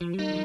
Bye.